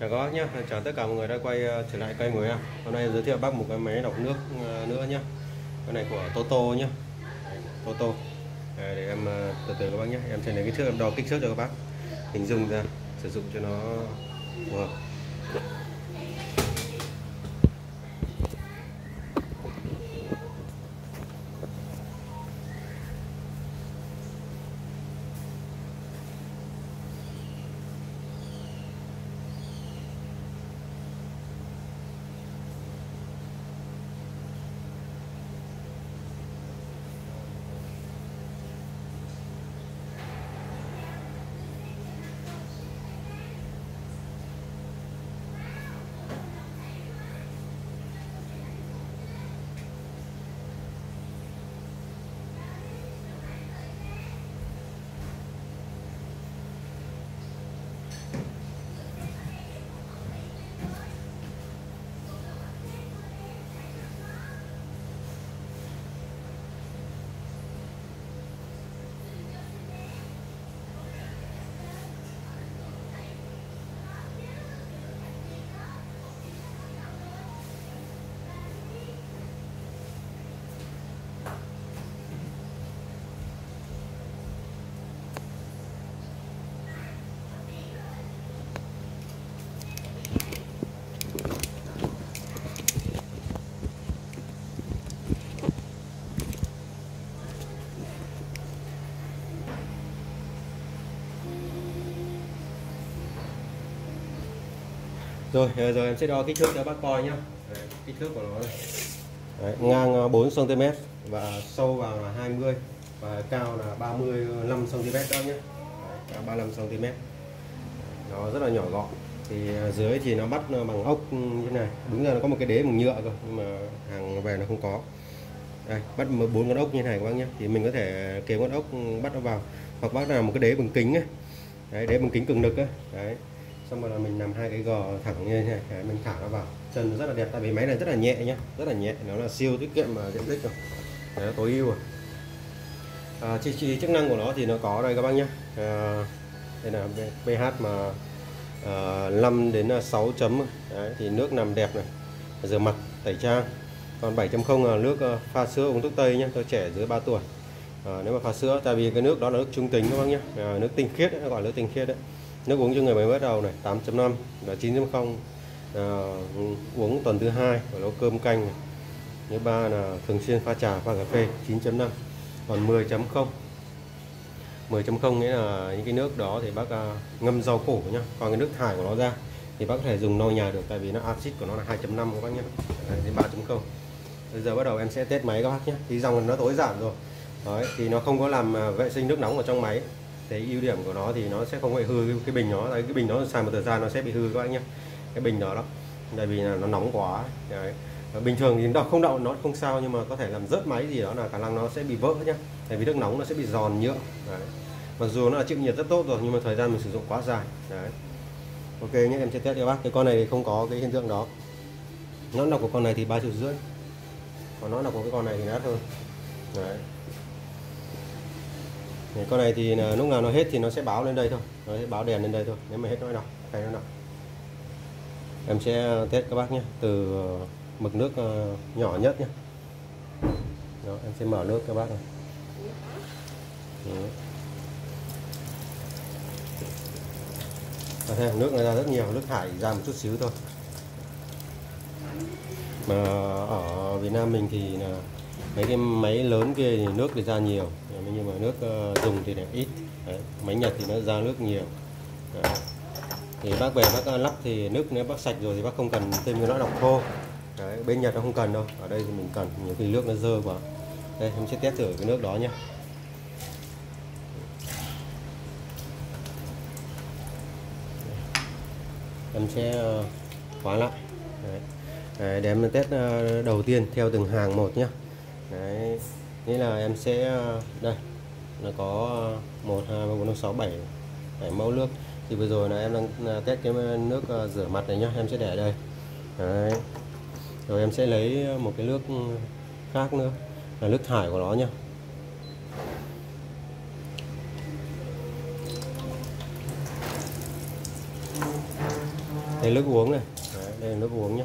Chào các bác nhé, chào tất cả mọi người đã quay ờ, trở lại kênh của em. Hôm nay em giới thiệu bác một cái máy lọc nước ờ, nữa nhé. Cái này của Toto nhé. Toto. Để em ờ, từ từ các bác nhé. Em sẽ lấy cái thước em đo kích thước cho các bác. Hình dung ra, sử dụng cho nó phù hợp. Rồi, bây giờ em sẽ đo kích thước cho bác coi nhá, Đấy, Kích thước của nó này. Đấy, ngang ờ, 4cm và sâu vào là 20 và cao là 35cm đó nhé cao 35cm Nó rất là nhỏ gọn. Thì ờ, dưới thì nó bắt bằng ốc như này. Đúng là nó có một cái đế bằng nhựa cơ nhưng mà hàng về nó không có. Đây bắt bốn con ốc như này các bác nhé thì mình có thể kéo con ốc bắt nó vào hoặc bắt là một cái đế bằng kính ấy. đấy đế bằng kính cường lực ấy. đấy xong rồi là mình làm hai cái gò thẳng như thế này đấy, mình thả nó vào. Chân rất là đẹp tại vì máy này rất là nhẹ nhá rất là nhẹ nó là siêu tiết kiệm mà diện tích rồi. Đấy, nó tối ưu rồi. À, chi, chi chức năng của nó thì nó có đây các bác nhá. À, đây là pH mà à, 5 đến 6 chấm. Đấy, thì nước nằm đẹp này rửa mặt tẩy trang. Còn 7.0 là nước à, pha sữa uống thuốc tây nhé cho trẻ dưới 3 tuổi. À, nếu mà pha sữa tại vì cái nước đó là nước trung tính các bác nhé à, nước tinh khiết đấy, gọi là nước tinh khiết đấy nước uống cho người mới bắt đầu này 8.5 là 9.0 à, uống tuần thứ hai và nấu cơm canh này. thứ ba là thường xuyên pha trà pha cà phê 9.5 còn 10.0 10.0 nghĩa là những cái nước đó thì bác à, ngâm rau củ nhá. Còn cái nước thải của nó ra thì bác có thể dùng nồi nhà được tại vì nó axit của nó là 2.5 các bác nhé đến 3.0 bây giờ bắt đầu em sẽ test máy các bác nhé thì dòng nó tối giản rồi. Đấy, thì nó không có làm à, vệ sinh nước nóng ở trong máy cái ưu điểm của nó thì nó sẽ không bị hư cái, cái bình nó Đấy, cái bình nó xài một thời gian nó sẽ bị hư các anh nhé cái bình đó đó tại vì là nó nóng quá Đấy. bình thường thì đọc không đậu nó không sao nhưng mà có thể làm rớt máy gì đó là khả năng nó sẽ bị vỡ nhá tại vì nước nóng nó sẽ bị giòn nhựa Đấy. mặc dù nó là chịu nhiệt rất tốt rồi nhưng mà thời gian mình sử dụng quá dài Đấy. ok nhé em sẽ test cho bác cái con này thì không có cái hiện tượng đó nó là của con này thì ba triệu rưỡi còn nó là của cái con này thì đắt hơn Đấy. Đấy, con này thì là lúc nào nó hết thì nó sẽ báo lên đây thôi. Nó sẽ báo đèn lên đây thôi nếu mà hết nó đọc cái nó đọc. Em sẽ test các bác nhé từ à, mực nước à, nhỏ nhất nhé. Đó, em sẽ mở nước các bác này. Đấy. Đó, thấy nước này ra rất nhiều nước thải ra một chút xíu thôi. Mà ở Việt Nam mình thì là mấy cái máy lớn kia thì nước thì ra nhiều nhưng mà nước ờ, dùng thì lại ít Đấy. máy Nhật thì nó ra nước nhiều Đấy. thì bác về bác ờ, lắp thì nước nếu bác sạch rồi thì bác không cần thêm cái lõi lọc khô. Đấy. bên Nhật nó không cần đâu ở đây thì mình cần nhiều khi nước nó dơ quá đây em sẽ test thử cái nước đó nhé em sẽ ờ, khóa lại Đấy. Đấy, để em test đầu tiên theo từng hàng một nhé Đấy. Nghĩa là em sẽ ờ, đây nó có 1 2 3 4 5 6 7 7 mẫu nước. Thì vừa rồi là em đang ờ, test cái ờ, nước rửa mặt này nhá em sẽ để đây. Đấy. rồi em sẽ lấy một cái nước ừ, khác nữa là nước thải của nó nhá. Đây nước uống này. Đấy, đây là nước uống nhá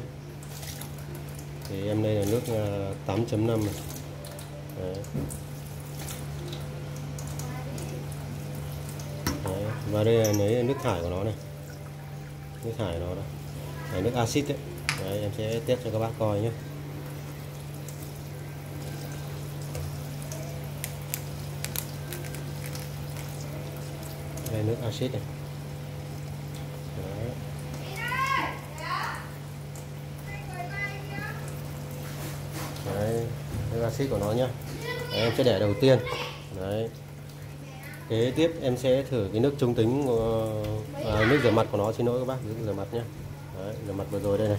thì em đây là nước ờ, 8.5 này Đấy. Đấy. và đây là lấy nước thải của nó này nước thải nó đó Đấy, nước axit đấy. đấy em sẽ test cho các bác coi nhé đây nước axit này Đấy. Đấy, nước axit của nó nhá. Đấy, em sẽ để đầu tiên. Đấy. Kế tiếp em sẽ thử cái nước trung tính của, à, nước rửa mặt của nó. Xin lỗi các bác nước rửa mặt nhá. Đấy, rửa mặt vừa rồi đây này.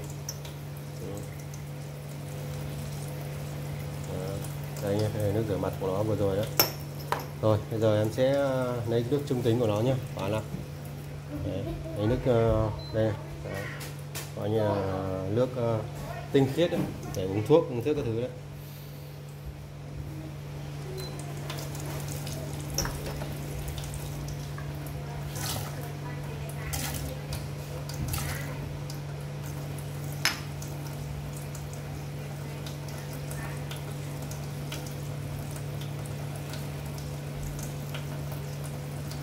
Đây đây nước rửa mặt của nó vừa rồi đó rồi bây giờ em sẽ à, lấy nước trung tính của nó nhá. Bạn ạ lấy nước ờ, đây này. Đấy. coi như là nước uh, tinh khiết đấy, để uống thuốc uống thuốc các thứ đấy.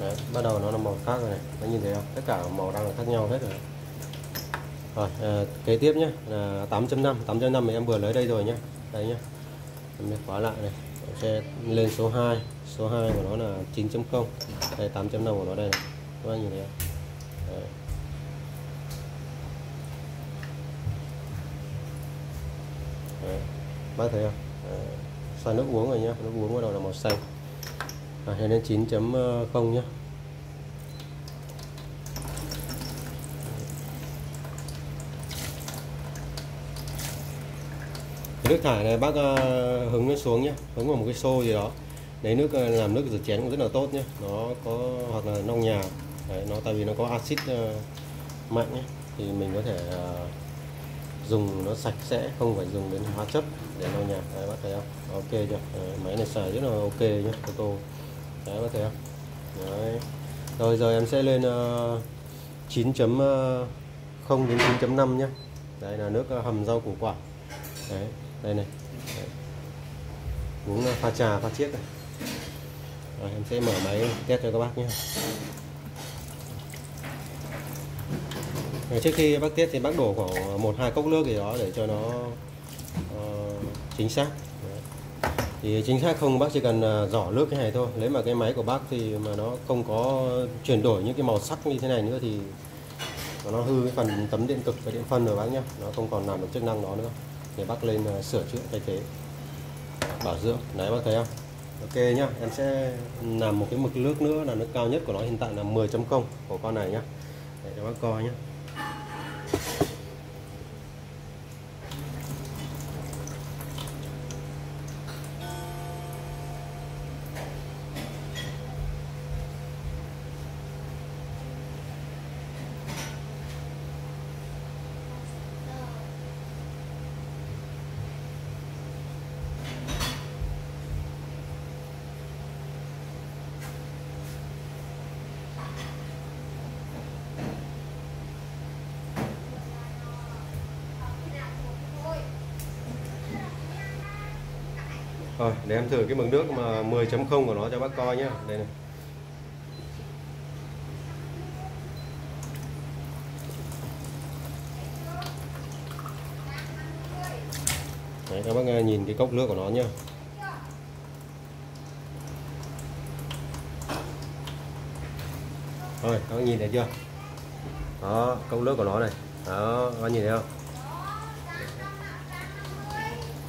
Đấy, bắt đầu nó là màu khác rồi này. Nó nhìn thấy không? Tất cả màu đang là khác nhau hết rồi rồi à, kế tiếp nhé. Là 8.5 8.5 thì em vừa lấy đây rồi nhé. Đây nhé. Em sẽ khóa lại này. Em sẽ lên số 2 số 2 của nó là 9.0 đây 8.5 của nó đây này. Các bạn nhìn thấy không? Đấy. Đấy. bác thấy không? Đấy. xoa nước uống rồi nhé. Nước uống bắt đầu là màu xanh. À, lên 9.0 ờ, nhé. Nước thải này bác ờ, hứng nó xuống nhé hứng vào một cái xô gì đó. Lấy nước ờ, làm nước rửa chén cũng rất là tốt nhé nó có hoặc là nong nhà. Đấy, nó tại vì nó có axit ờ, mạnh nhé thì mình có thể dùng nó sạch sẽ không phải dùng đến hóa chất để lau nhà. Đấy bác thấy không? Ok chưa? Đấy, máy này xài rất là ok nhé ô tô. Đấy bác thấy không? Đấy. Rồi giờ em sẽ lên uh, 9.0 đến 9.5 nhé đây là nước hầm rau củ quả. Đấy đây này. Đấy. uống à, pha trà pha chiếc này. Rồi em sẽ mở máy test cho các bác nhé. Rồi, trước khi bác test thì bác đổ khoảng một hai cốc nước gì đó để cho nó uh, chính xác. Đấy. thì chính xác không bác chỉ cần à, giỏ nước cái này thôi. Lấy mà cái máy của bác thì mà nó không có chuyển đổi những cái màu sắc như thế này nữa thì nó hư cái phần tấm điện cực và điện phân rồi bác nhá, nó không còn làm được chức năng đó nữa thì bác lên ờ, sửa chữa thay thế. Bảo dưỡng. Đấy, bác thấy không? Ok nhá, em sẽ làm một cái mực nước nữa là nước cao nhất của nó hiện tại là 10.0 của con này nhá. Để cho bác coi nhá. Rồi, để em thử cái mực nước mà 10.0 của nó cho bác coi nhé. Đây này. Đấy, các bác nhìn cái cốc nước của nó nhá. Rồi, các bác nhìn thấy chưa? Đó, cốc nước của nó này. Đó, các bác nhìn thấy không?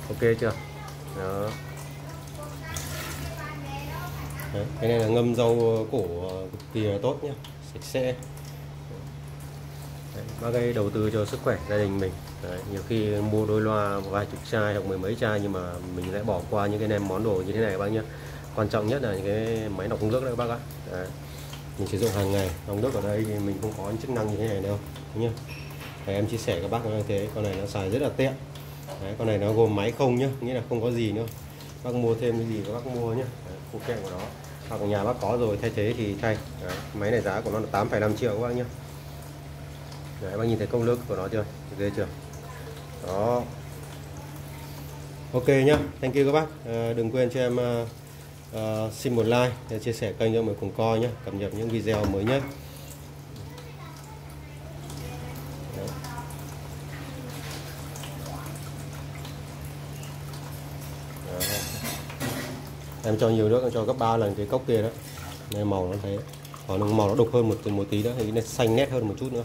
Ok chưa? Đó. Đấy, cái này là ngâm rau cổ cực kỳ là tốt nhé sạch sẽ. Đấy, bác ấy đầu tư cho sức khỏe gia đình mình. Đấy, nhiều khi mua đôi loa vài chục chai hoặc mười mấy chai nhưng mà mình lại bỏ qua những cái nem món đồ như thế này bác nhé quan trọng nhất là những cái máy lọc nước đấy bác ạ. Đấy. mình sử dụng hàng ngày lọc nước ở đây thì mình không có những chức năng như thế này đâu nhé Đấy, em chia sẻ các bác như thế con này nó xài rất là tiện. Đấy, con này nó gồm máy không nhá nghĩa là không có gì nữa. Bác mua thêm cái gì các bác mua nhá. Phụ kiện của nó hoặc ở nhà bác có rồi thay thế thì thay. Đấy, máy này giá của nó là 8,5 triệu các bác nhé Đấy, bác nhìn thấy công lực của nó chưa? Ghê chưa? Đó. Ok nhá thank you các bác. À, đừng quên cho em uh, uh, xin một like để chia sẻ kênh cho mọi người cùng coi nhé cập nhật những video mới nhất. Em cho nhiều nước, em cho gấp 3 lần cái cốc kia đó. Nên màu nó thấy còn màu nó đục hơn một một tí nữa, thì nó xanh nét hơn một chút nữa.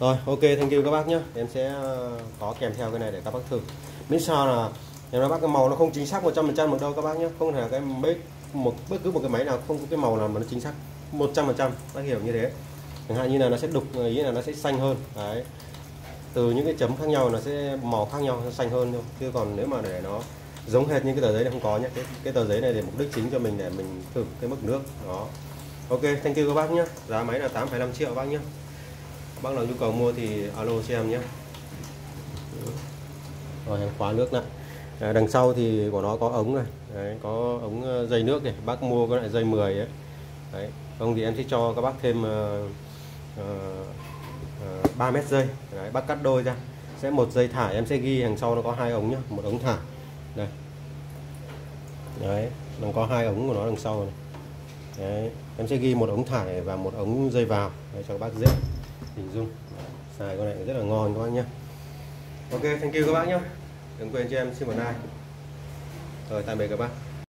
Rồi, ok, thank you các bác nhé em sẽ ờ, có kèm theo cái này để các bác thử. Miễn sao là em nói bác, cái màu nó không chính xác 100% một đâu các bác nhé không thể cái mấy một bất cứ một cái máy nào không có cái màu nào mà nó chính xác 100% bác hiểu như thế. Chẳng hạn như là nó sẽ đục, ý là nó sẽ xanh hơn. Đấy. Từ những cái chấm khác nhau nó sẽ, màu khác nhau nó xanh hơn thôi. Chứ còn nếu mà để nó giống hệt như cái tờ giấy này không có nhé. Cái, cái tờ giấy này để mục đích chính cho mình để mình thử cái mức nước. Đó. Ok thank you các bác nhé. Giá máy là 8,5 triệu các bác nhé. Bác nào nhu cầu mua thì alo cho em nhé. Rồi em khóa nước lại. À, đằng sau thì của nó có ống này. Đấy, có ống ờ, dây nước này. Bác mua cái loại dây 10 ấy. Đấy không thì em sẽ cho các bác thêm uh, uh, uh, 3 mét dây. Đấy, bác cắt đôi ra. Sẽ một dây thả em sẽ ghi hàng sau nó có hai ống nhá một ống thả đây. Đấy, nó có hai ống của nó đằng sau này. Đấy, em sẽ ghi một ống thải và một ống dây vào. Để cho các bác dễ hình dung. Xài con này rất là ngon các bác nhé. Ok, thank you các bác nhé. Đừng quên cho em xin một like. Rồi, tạm biệt các bác.